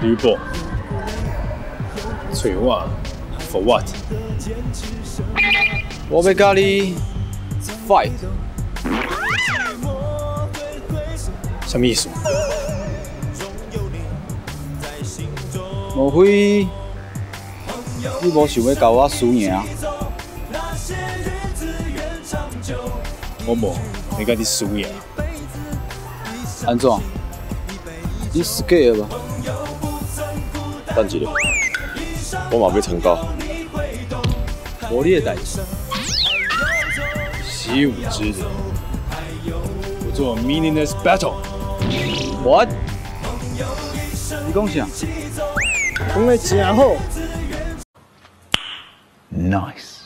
吕布，翠花，For what？我要跟你 fight。什么意思？莫非你无想要教我输赢？我无，你跟你输赢。安怎？你 scared 吧？等一下，我嘛要参加。无你的代志。习武之人，我做 meaningless battle。What？你讲啥？讲的真好。Nice。